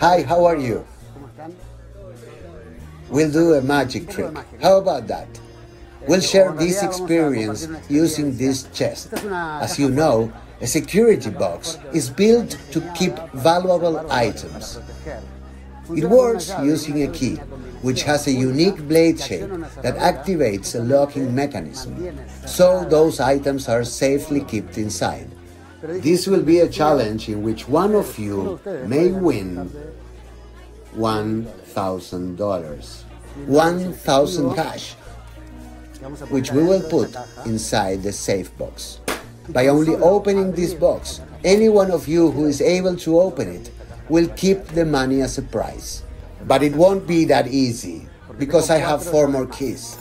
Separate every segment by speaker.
Speaker 1: Hi, how are you? We'll do a magic trick. How about that? We'll share this experience using this chest. As you know, a security box is built to keep valuable items. It works using a key, which has a unique blade shape that activates a locking mechanism, so those items are safely kept inside. This will be a challenge in which one of you may win $1,000. 1,000 cash, which we will put inside the safe box. By only opening this box, any one of you who is able to open it will keep the money as a prize. But it won't be that easy because I have four more keys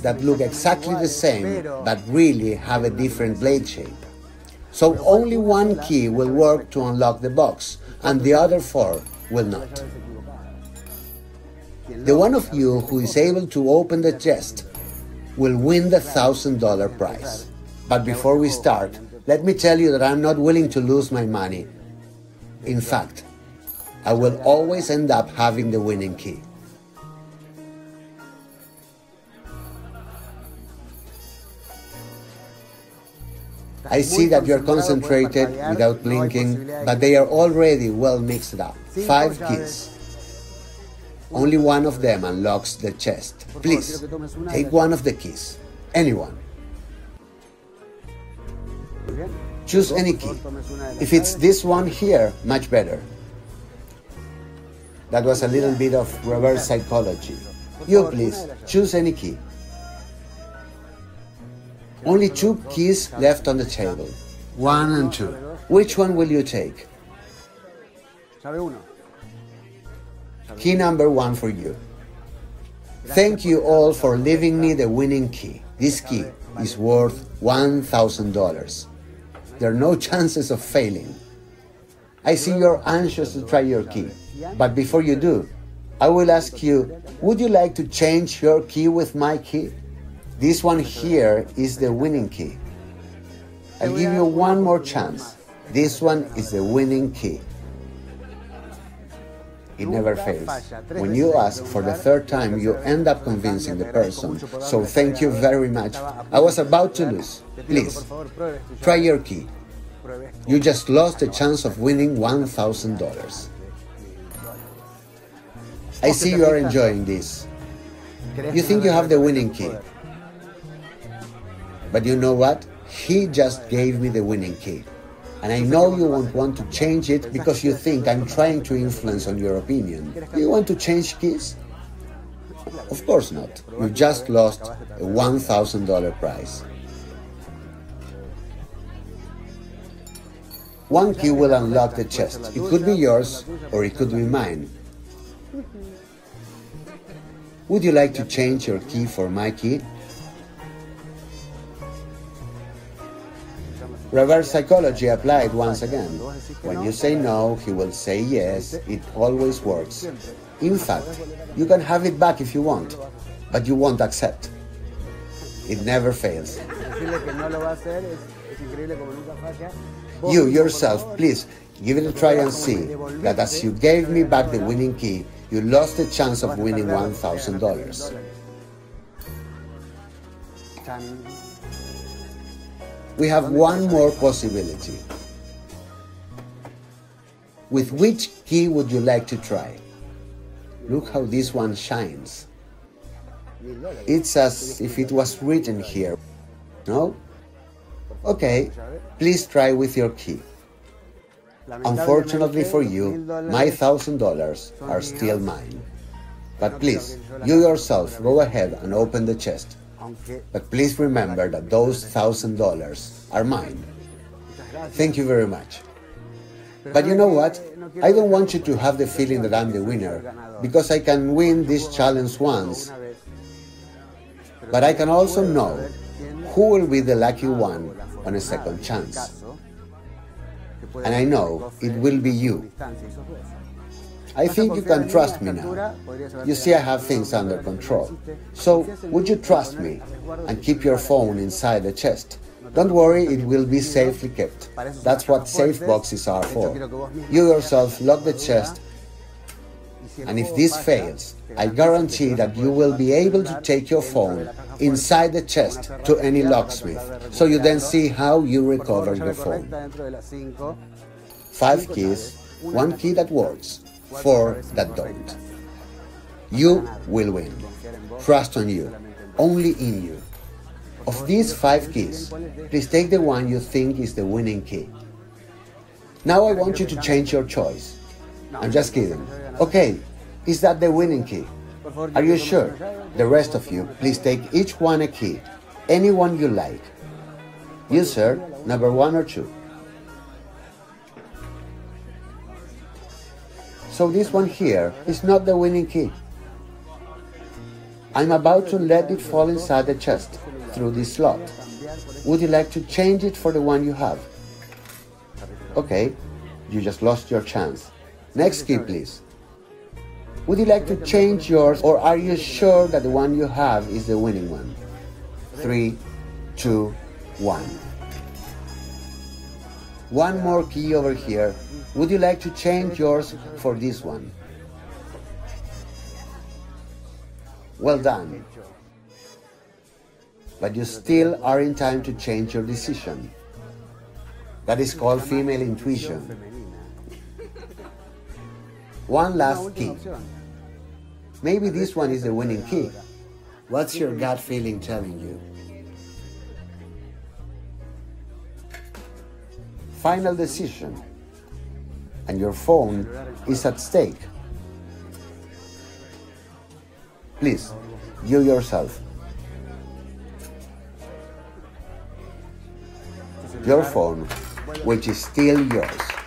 Speaker 1: that look exactly the same but really have a different blade shape. So only one key will work to unlock the box and the other four will not. The one of you who is able to open the chest will win the thousand dollar prize. But before we start, let me tell you that I'm not willing to lose my money. In fact, I will always end up having the winning key. I see that you're concentrated without blinking, but they are already well mixed up. Five keys. Only one of them unlocks the chest. Please, take one of the keys. Anyone. Choose any key. If it's this one here, much better. That was a little bit of reverse psychology. You please, choose any key. Only two keys left on the table. One and two. Which one will you take? Key number one for you. Thank you all for leaving me the winning key. This key is worth $1,000. There are no chances of failing. I see you're anxious to try your key, but before you do, I will ask you would you like to change your key with my key? This one here is the winning key. I'll give you one more chance. This one is the winning key. It never fails. When you ask for the third time, you end up convincing the person. So thank you very much. I was about to lose. Please, try your key. You just lost the chance of winning $1,000. I see you are enjoying this. You think you have the winning key. But you know what? He just gave me the winning key. And I know you won't want to change it because you think I'm trying to influence on your opinion. Do you want to change keys? Of course not. You just lost a $1,000 prize. One key will unlock the chest. It could be yours or it could be mine. Would you like to change your key for my key? Reverse psychology applied once again. When you say no, he will say yes. It always works. In fact, you can have it back if you want, but you won't accept. It never fails. You yourself, please give it a try and see that as you gave me back the winning key, you lost the chance of winning $1,000. We have one more possibility. With which key would you like to try? Look how this one shines. It's as if it was written here. No? Okay, please try with your key. Unfortunately for you, my thousand dollars are still mine. But please, you yourself go ahead and open the chest. But please remember that those thousand dollars are mine. Thank you very much. But you know what? I don't want you to have the feeling that I'm the winner, because I can win this challenge once. But I can also know who will be the lucky one on a second chance. And I know it will be you. I think you can trust me now. You see, I have things under control. So, would you trust me and keep your phone inside the chest? Don't worry, it will be safely kept. That's what safe boxes are for. You yourself lock the chest And if this fails, I guarantee that you will be able to take your phone inside the chest to any locksmith, so you then see how you recover your phone. Five keys, one key that works, four that don't. You will win. Trust on you, only in you. Of these five keys, please take the one you think is the winning key. Now I want you to change your choice. I'm just kidding. Okay, is that the winning key? Are you sure? The rest of you, please take each one a key, any one you like. You, sir, number one or two. So this one here is not the winning key. I'm about to let it fall inside the chest through this slot. Would you like to change it for the one you have? Okay, you just lost your chance. Next key, please. Would you like to change yours or are you sure that the one you have is the winning one? Three, two, one. One more key over here. Would you like to change yours for this one? Well done. But you still are in time to change your decision. That is called female intuition. One last key. Maybe this one is the winning key. What's your gut feeling telling you? Final decision. And your phone is at stake. Please, you yourself. Your phone, which is still yours.